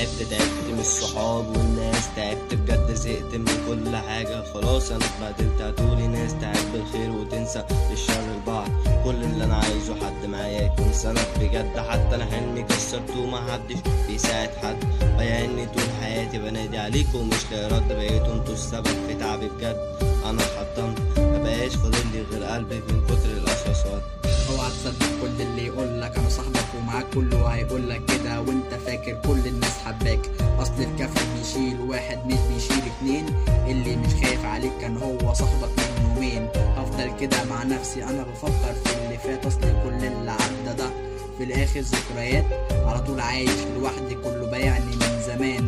تعبت تعبت من الصحاب والناس تعبت بجد زهقت من كل حاجة. خلاص أنا اتبهدلت. هتقولي ناس تعب بالخير وتنسى الشر البعض. كل اللي أنا عايزه حد معايا يكون سند. بجد حتى أنا حلمي كسرته ومحدش بيساعد حد. بيعني طول حياتي بنادي عليكم ومش لاقي رد بقيتوا أنتوا السبب في تعبي. بجد أنا اتحطمت مبقاش فاضل لي غير قلبي من كتر كله هيقول لك كده وانت فاكر كل الناس حباك. أصل الكفن بيشيل واحد مش بيشيل اتنين. اللي مش خايف عليك كان هو صاحبك من يومين. افضل كده مع نفسي أنا بفكر في اللي فات. أصل كل اللي عدى ده في الآخر ذكريات. على طول عايش لوحدي كله بايعني من زمان.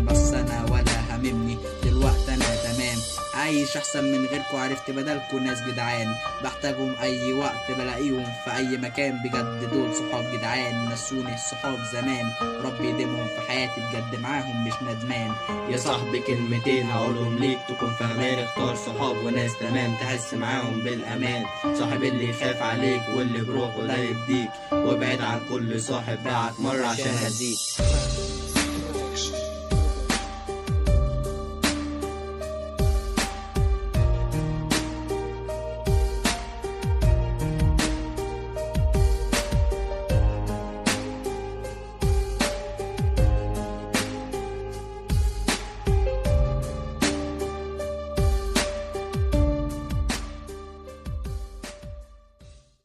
عايش احسن من غيركوا عرفت بدلكوا ناس جدعان. بحتاجهم أي وقت بلاقيهم في أي مكان. بجد دول صحاب جدعان. نسوني الصحاب زمان. ربي يديمهم في حياتي. بجد معاهم مش ندمان. يا صاحبي كلمتين هقولهم ليك. تكون فاهمان. اختار صحاب وناس تمام. تحس معاهم بالأمان. صاحب اللي يخاف عليك واللي بروحه ده يديك وابعد عن كل صاحب. باعك مرة عشان هديك